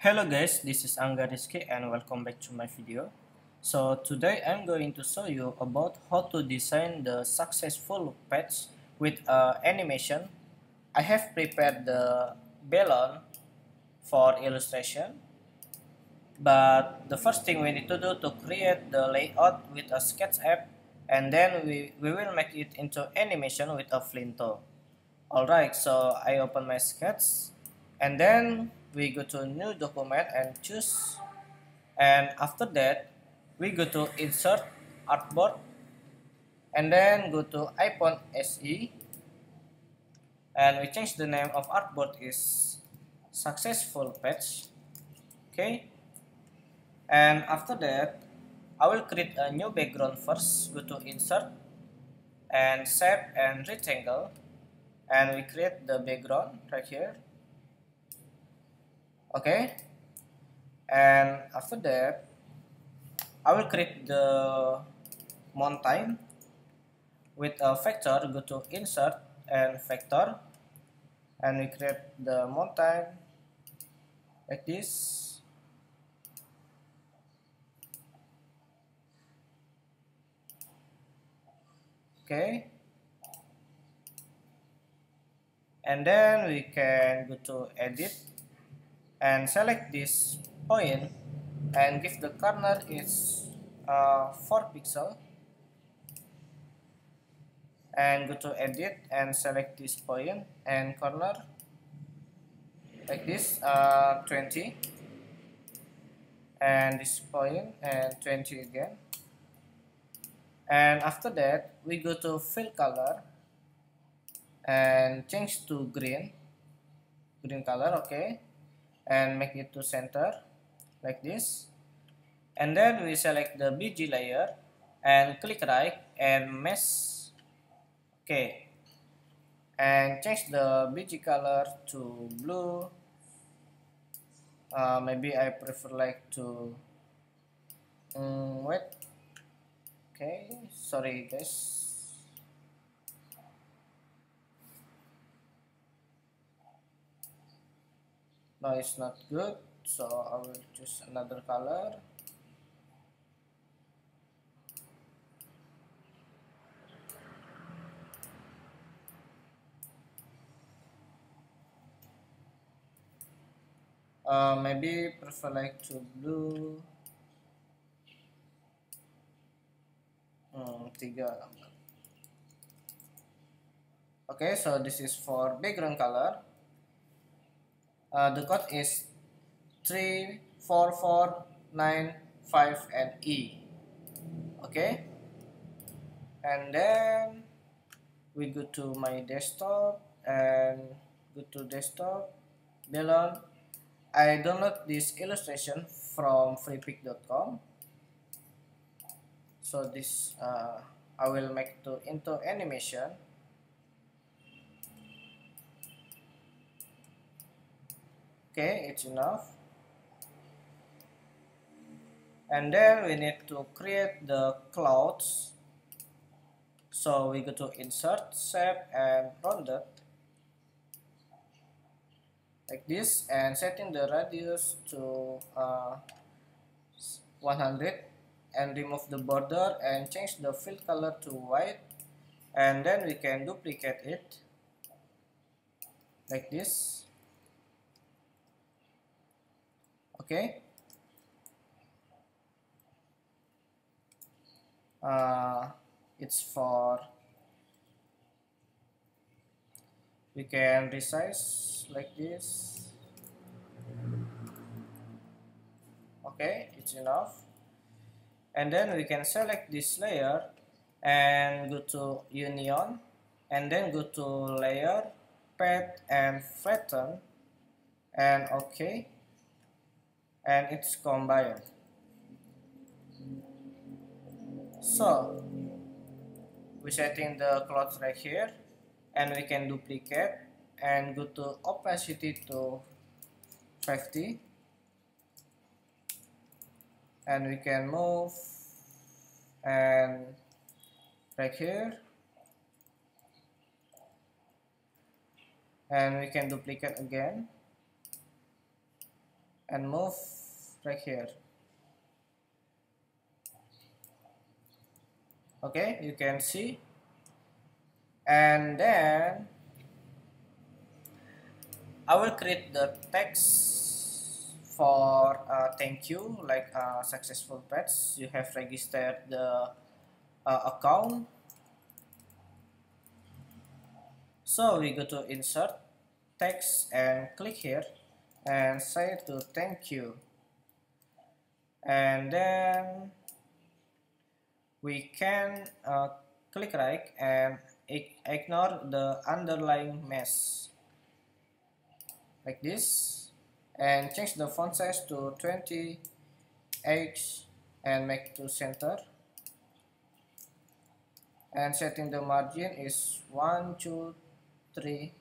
Hello guys, this is Angga Risky and welcome back to my video. So today I'm going to show you about how to design the successful patch with uh, animation. I have prepared the balloon for illustration. But the first thing we need to do to create the layout with a sketch app and then we, we will make it into animation with a Flinto. Alright, so I open my sketch and then we go to new document and choose and after that we go to insert artboard and then go to iPhone SE and we change the name of artboard is successful patch okay? And after that I will create a new background first go to insert and shape and rectangle and we create the background right here okay? And after that I will create the mountain with a vector go to insert and vector and we create the mountain like this. Okay? And then we can go to edit and select this point and give the corner is uh, 4 pixel. And go to edit and select this point and corner like this uh, 20 and this point and 20 again. And after that we go to fill color and change to green. Green color okay and make it to center like this. And then we select the BG layer and click right and mesh. Okay and change the BG color to blue. Uh, maybe I prefer like to um, wait. Okay sorry guys no it's not good so I will choose another color. Uh, maybe prefer like to blue. Hmm, tiga. Okay so this is for background color uh, the code is 34495 and E. Okay? And then we go to my desktop and go to desktop. Balloon I download this illustration from freepik.com so this uh, I will make to into animation okay it's enough. And then we need to create the clouds. So we go to insert shape and rounded like this and setting the radius to uh, 100 and remove the border and change the fill color to white. And then we can duplicate it. Like this okay. Uh, it's for we can resize like this. Okay it's enough. And then we can select this layer and go to union. And then go to layer path and flatten and okay and it's combined. So we setting the clouds right here and we can duplicate and go to opacity to 50 and we can move and right here. And we can duplicate again and move right here. Okay you can see. And then I will create the text for uh, thank you like uh, successful pets. You have registered the uh, account. So we go to insert text and click here and say to thank you. And then we can uh, click right and ignore the underlying mess. Like this. And change the font size to 20x and make to center. And setting the margin is 1 2 3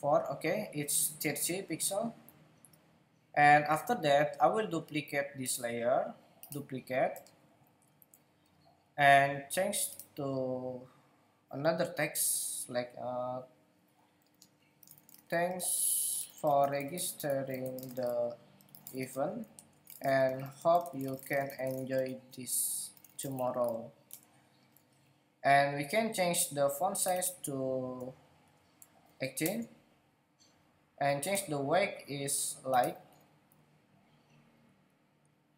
4 okay it's 30 pixel. And after that I will duplicate this layer duplicate and change to another text like uh, thanks for registering the event and hope you can enjoy this tomorrow. And we can change the font size to 18 and change the weight is like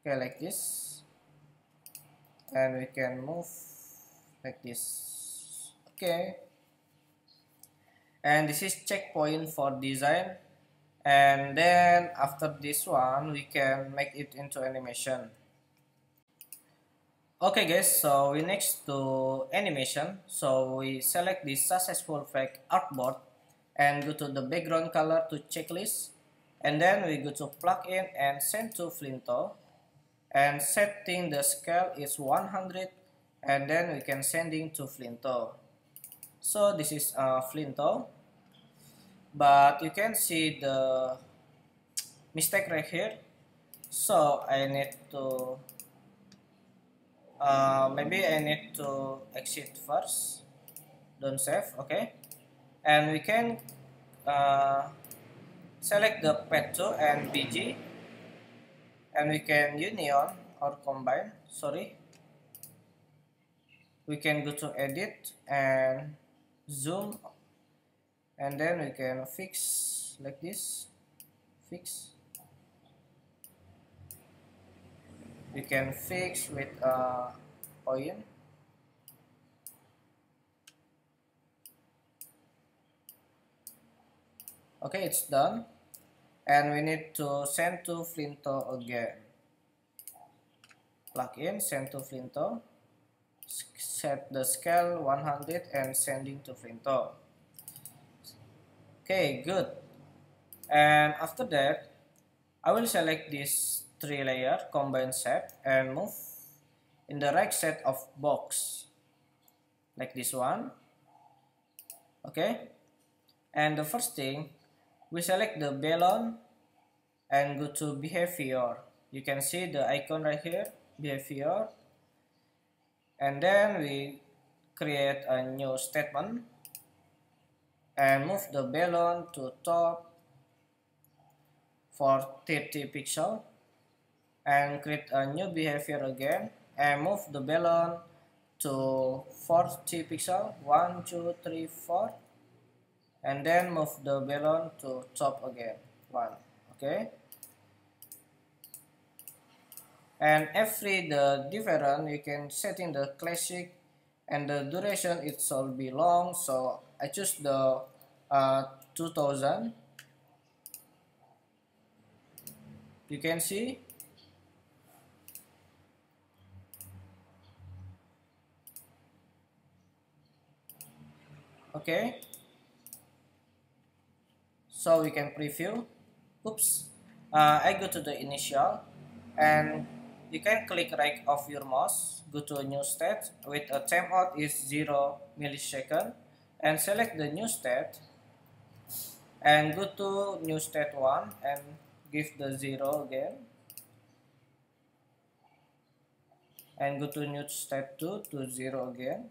okay like this. And we can move like this. Okay. And this is checkpoint for design. And then after this one we can make it into animation. Okay guys so we next to animation. So we select the successful fake artboard and go to the background color to checklist. And then we go to plugin and send to Flinto. And setting the scale is 100 and then we can sending to Flinto. So this is uh, Flinto. But you can see the mistake right here. So I need to uh, maybe I need to exit first. Don't save okay and we can uh, select the pet2 and BG and we can union or combine sorry. We can go to edit and zoom. And then we can fix like this. Fix. We can fix with uh, point okay it's done. And we need to send to Flinto again. Plug in send to Flinto. Set the scale 100 and sending to Flinto. Okay good. And after that I will select this three layer combine set and move in the right set of box. Like this one. Okay. And the first thing we select the balloon and go to behavior. You can see the icon right here behavior. And then we create a new statement and move the balloon to top for 30 pixel and create a new behavior again and move the balloon to 40 pixel. 1 2 3 4 and then move the balloon to top again. 1 okay? And every the different you can set in the classic and the duration it should be long. So I choose the uh, 2000 you can see? Okay so we can preview. Oops. Uh, I go to the initial and you can click right of your mouse go to a new state with a timeout is 0 millisecond. And select the new state and go to new state 1 and give the 0 again. And go to new state 2 to 0 again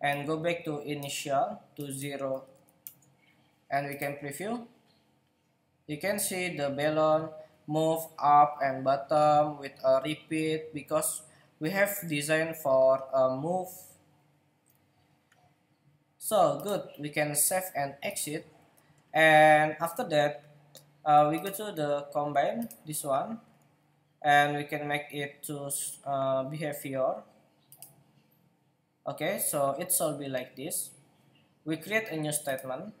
and go back to initial to 0 and we can preview. You can see the balloon move up and bottom with a repeat because we have designed for a move. So good. We can save and exit. And after that uh, we go to the combine this one. And we can make it to uh, behavior okay so it shall be like this. We create a new statement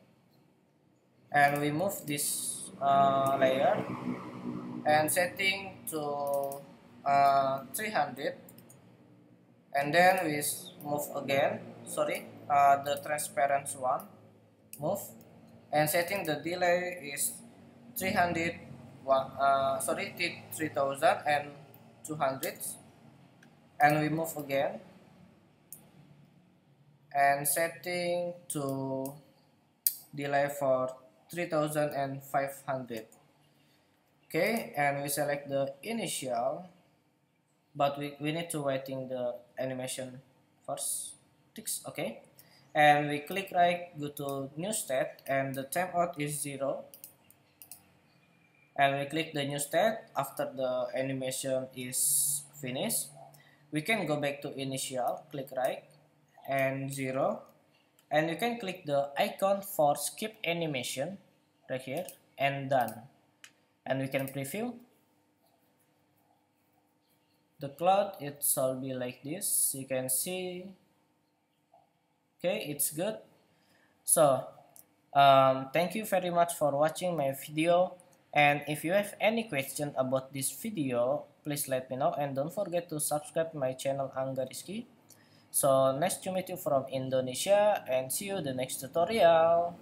and we move this uh, layer and setting to uh, 300 and then we move again. Sorry uh, the transparent one. Move. And setting the delay is 300 uh, sorry 3000 and 200 and we move again and setting to delay for 3500 okay and we select the initial but we, we need to waiting the animation first. Ticks okay. And we click right go to new state and the timeout is zero. And we click the new state after the animation is finished. We can go back to initial click right and 0 and you can click the icon for skip animation right here and done. And we can preview. The cloud it shall be like this. You can see. Okay it's good. So um, thank you very much for watching my video. And if you have any question about this video please let me know. And don't forget to subscribe my channel Angga so nice to meet you from Indonesia and see you the next tutorial.